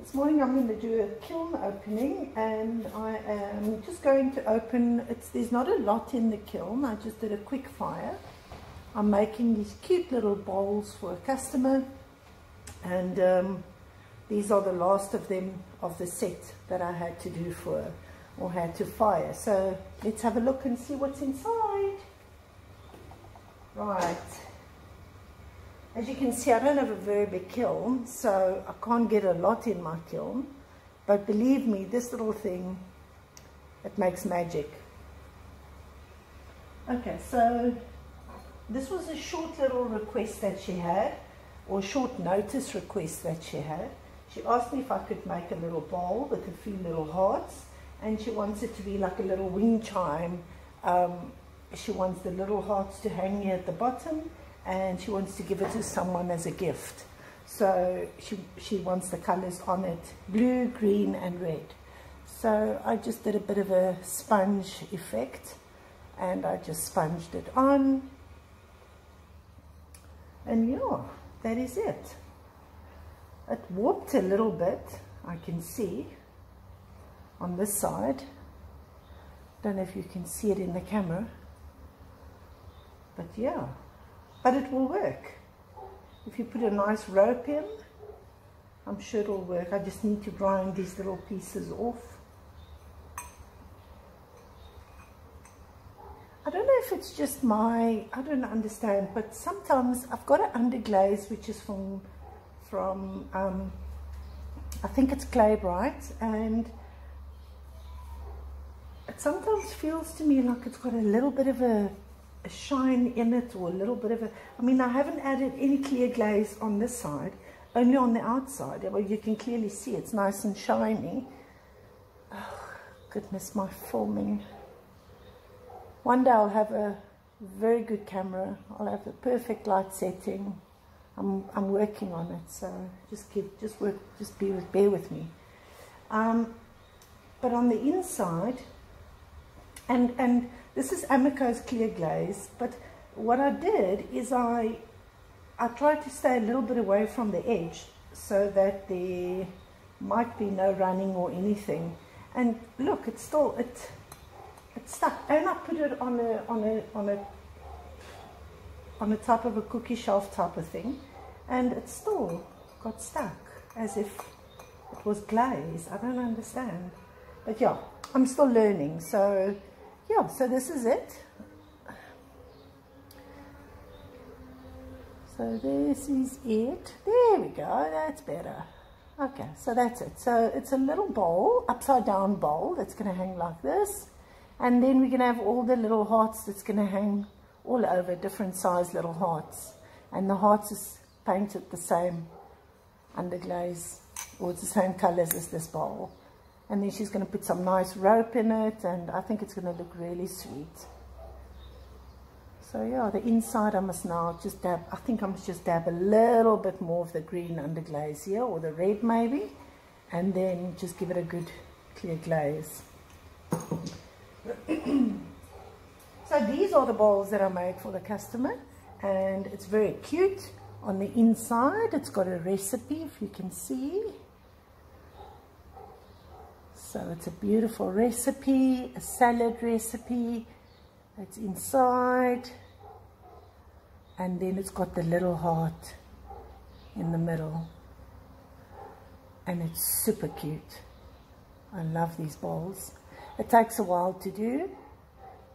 This morning I'm going to do a kiln opening and I am just going to open, it's, there's not a lot in the kiln, I just did a quick fire. I'm making these cute little bowls for a customer and um, these are the last of them of the set that I had to do for or had to fire. So let's have a look and see what's inside. Right. As you can see, I don't have a very big kiln, so I can't get a lot in my kiln. But believe me, this little thing, it makes magic. Okay, so this was a short little request that she had, or short notice request that she had. She asked me if I could make a little bowl with a few little hearts, and she wants it to be like a little wind chime. Um, she wants the little hearts to hang here at the bottom, and she wants to give it to someone as a gift. So she, she wants the colors on it, blue, green and red. So I just did a bit of a sponge effect and I just sponged it on. And yeah, that is it. It warped a little bit, I can see, on this side. Don't know if you can see it in the camera. But yeah, but it will work. If you put a nice rope in, I'm sure it'll work. I just need to grind these little pieces off. I don't know if it's just my, I don't understand, but sometimes I've got an underglaze which is from, from um, I think it's clay bright and it sometimes feels to me like it's got a little bit of a a shine in it or a little bit of a, I mean, I haven't added any clear glaze on this side, only on the outside. Well, you can clearly see it's nice and shiny. Oh, goodness, my filming. One day I'll have a very good camera. I'll have a perfect light setting. I'm, I'm working on it, so just keep, just work, just be with, bear with me. Um, but on the inside, and, and this is Amaco's clear glaze, but what I did is I, I tried to stay a little bit away from the edge so that there might be no running or anything. And look, it's still, it, it's stuck. And I put it on a, on a, on a, on the top of a cookie shelf type of thing. And it still got stuck as if it was glaze. I don't understand. But yeah, I'm still learning. So yeah, so this is it. So this is it. There we go, that's better. Okay, so that's it. So it's a little bowl, upside down bowl that's going to hang like this. And then we're going to have all the little hearts that's going to hang all over, different size little hearts. And the hearts is painted the same underglaze, or the same colors as this bowl and then she's going to put some nice rope in it and I think it's going to look really sweet. So yeah the inside I must now just dab I think I must just dab a little bit more of the green underglaze here or the red maybe and then just give it a good clear glaze. So these are the bowls that I made for the customer and it's very cute. On the inside it's got a recipe if you can see so it's a beautiful recipe, a salad recipe. It's inside. And then it's got the little heart in the middle. And it's super cute. I love these bowls. It takes a while to do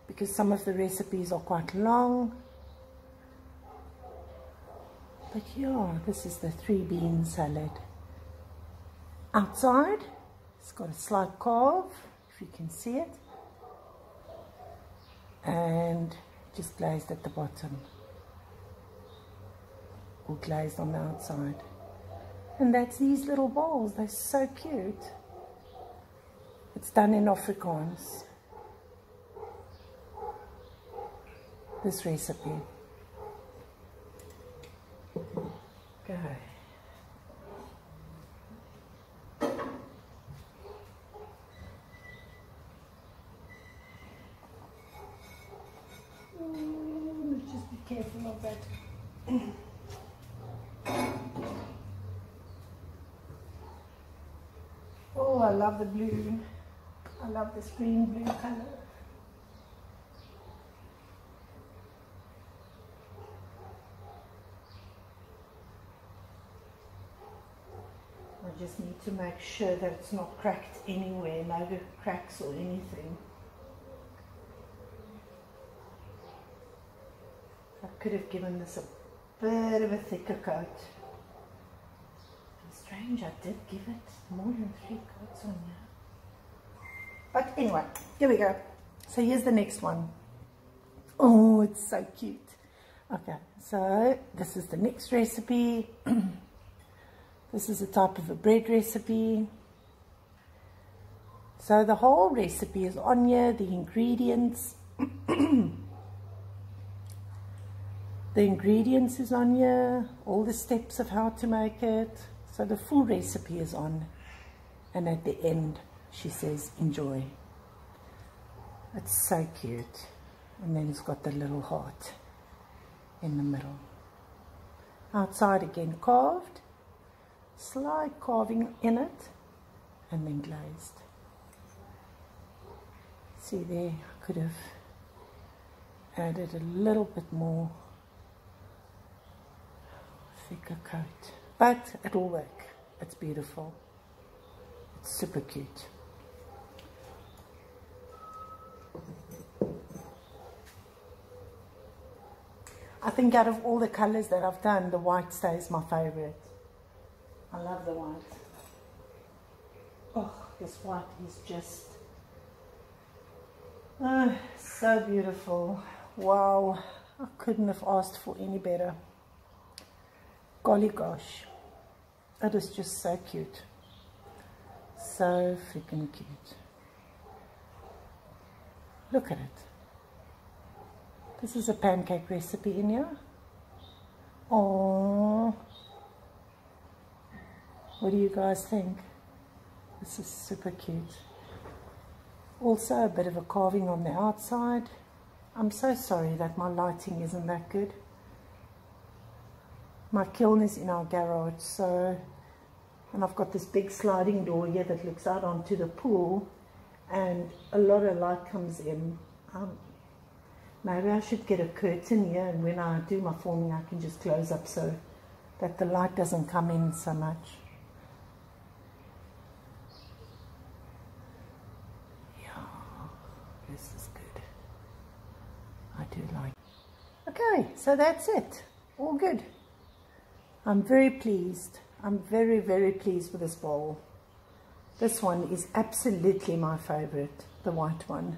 because some of the recipes are quite long. But yeah, this is the three bean salad. Outside, it's got a slight carve, if you can see it. And just glazed at the bottom. Or glazed on the outside. And that's these little bowls. They're so cute. It's done in Afrikaans. This recipe. Okay. Careful of that. Oh, I love the blue. I love this green blue color. I just need to make sure that it's not cracked anywhere, no cracks or anything. I could have given this a bit of a thicker coat. Strange, I did give it more than three coats on here. But anyway, here we go. So here's the next one. Oh, it's so cute. Okay, so this is the next recipe. this is a type of a bread recipe. So the whole recipe is on here, the ingredients. The ingredients is on here, all the steps of how to make it. So the full recipe is on. And at the end, she says, enjoy. It's so cute. And then it's got the little heart in the middle. Outside again carved, slight carving in it, and then glazed. See there, I could have added a little bit more thicker coat. But it will work. It's beautiful. It's super cute. I think out of all the colors that I've done, the white stays my favorite. I love the white. Oh, this white is just oh, so beautiful. Wow, I couldn't have asked for any better. Golly gosh. That is just so cute. So freaking cute. Look at it. This is a pancake recipe in here. Oh, What do you guys think? This is super cute. Also a bit of a carving on the outside. I'm so sorry that my lighting isn't that good my kiln is in our garage. So and I've got this big sliding door here that looks out onto the pool and a lot of light comes in. Um, maybe I should get a curtain here and when I do my forming I can just close up so that the light doesn't come in so much. Yeah this is good. I do like okay so that's it. All good I'm very pleased. I'm very, very pleased with this bowl. This one is absolutely my favorite, the white one.